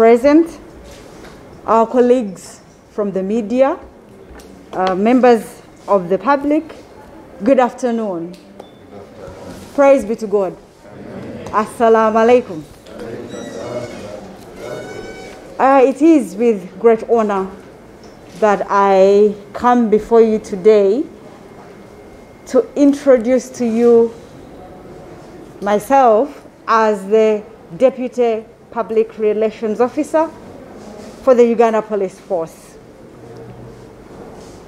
present, our colleagues from the media, uh, members of the public, good afternoon. Praise be to God. Assalamu alaikum. Uh, it is with great honor that I come before you today to introduce to you myself as the Deputy Public Relations Officer for the Uganda Police Force.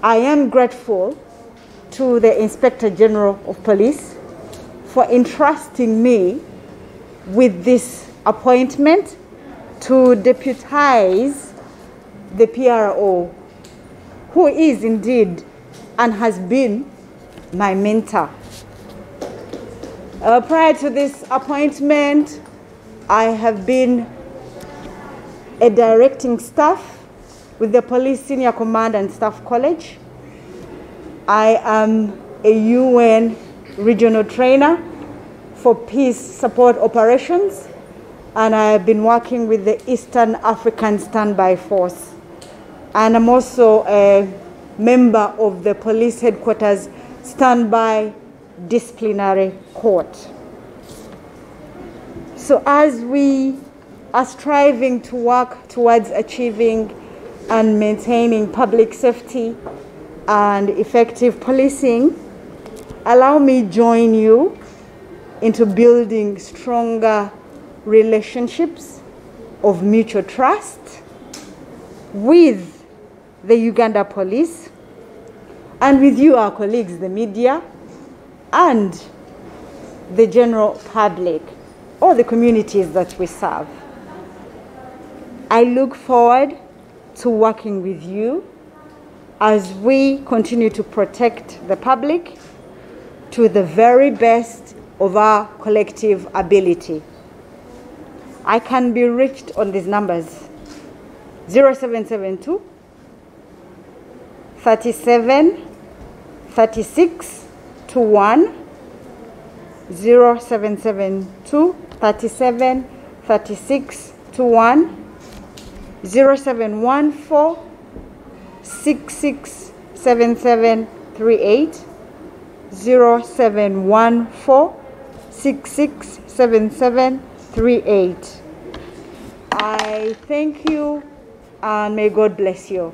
I am grateful to the Inspector General of Police for entrusting me with this appointment to deputize the PRO, who is indeed and has been my mentor. Uh, prior to this appointment, I have been a directing staff with the Police Senior Command and Staff College. I am a UN regional trainer for peace support operations, and I have been working with the Eastern African Standby Force. And I'm also a member of the police headquarters standby disciplinary court. So, as we are striving to work towards achieving and maintaining public safety and effective policing, allow me join you into building stronger relationships of mutual trust with the Uganda police and with you, our colleagues, the media, and the general public or the communities that we serve. I look forward to working with you as we continue to protect the public to the very best of our collective ability. I can be reached on these numbers 0772 37 36 to 1 0772 37 36 to 1 0714 66 7738 0714 66 7738 I thank you and may God bless you.